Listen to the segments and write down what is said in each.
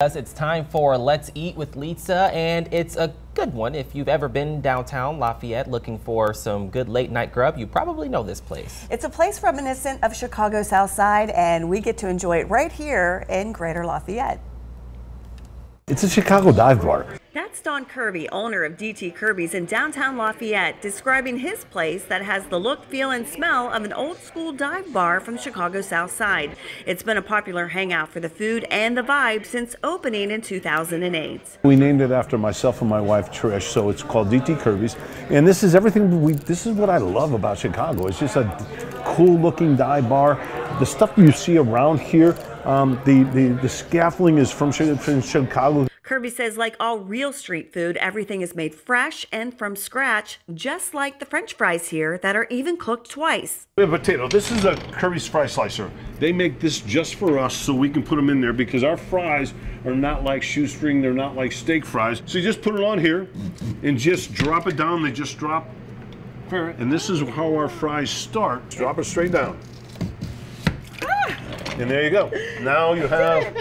It's time for Let's Eat with Lisa, and it's a good one. If you've ever been downtown Lafayette looking for some good late night grub, you probably know this place. It's a place reminiscent of Chicago South Side, and we get to enjoy it right here in Greater Lafayette. It's a Chicago dive bar. That's Don Kirby, owner of DT Kirby's in downtown Lafayette, describing his place that has the look, feel, and smell of an old school dive bar from Chicago South Side. It's been a popular hangout for the food and the vibe since opening in 2008. We named it after myself and my wife Trish, so it's called DT Kirby's. And this is everything we this is what I love about Chicago. It's just a cool looking dive bar. The stuff you see around here, um, the, the, the scaffolding is from, from Chicago. Kirby says, like all real street food, everything is made fresh and from scratch, just like the french fries here that are even cooked twice. We have potato. This is a Kirby's fry slicer. They make this just for us so we can put them in there because our fries are not like shoestring, they're not like steak fries. So you just put it on here and just drop it down. They just drop. And this is how our fries start. Drop it straight down. And there you go. Now you have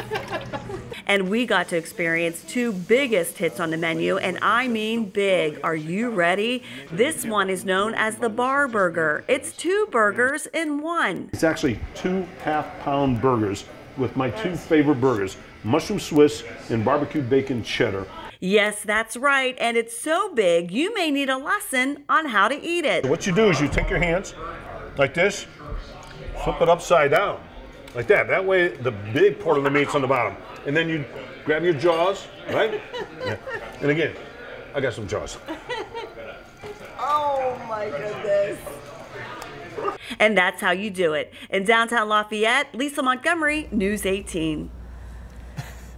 and we got to experience two biggest hits on the menu, and I mean big. Are you ready? This one is known as the Bar Burger. It's two burgers in one. It's actually two half pound burgers with my two favorite burgers mushroom Swiss and barbecue bacon cheddar. Yes, that's right. And it's so big, you may need a lesson on how to eat it. What you do is you take your hands like this, flip it upside down, like that. That way, the big part of the meat's on the bottom and then you grab your jaws, right? yeah. And again, I got some jaws. oh my goodness. And that's how you do it. In downtown Lafayette, Lisa Montgomery, News 18.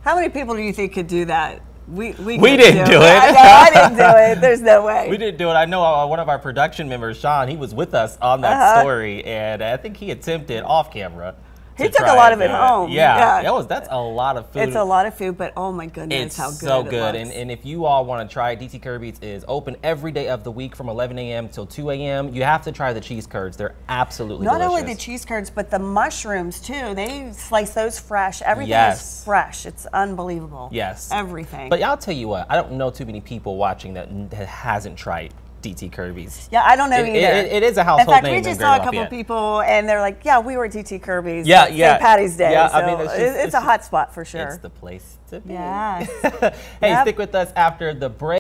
How many people do you think could do that? We, we, we didn't do, do it. it. I, know, I didn't do it. There's no way. We didn't do it. I know uh, one of our production members, Sean, he was with us on that uh -huh. story, and I think he attempted off camera he took a lot of it home. Yeah, yeah. That was, that's a lot of food. It's a lot of food, but oh my goodness, it's how good so good. It and, and if you all want to try it, DT Kirby's is open every day of the week from 11 a.m. till 2 a.m. You have to try the cheese curds. They're absolutely Not delicious. only the cheese curds, but the mushrooms too. They slice those fresh. Everything yes. is fresh. It's unbelievable. Yes. Everything. But I'll tell you what, I don't know too many people watching that hasn't tried DT Kirby's. Yeah, I don't know it, either. It, it is a household name. In fact, name we just saw a couple people, and they're like, "Yeah, we were DT Kirby's." Yeah, yeah. St. Patty's Day. Yeah, so I mean, it's, just, it's, it's, a hot spot for sure. It's the place to be. Yeah. hey, yep. stick with us after the break.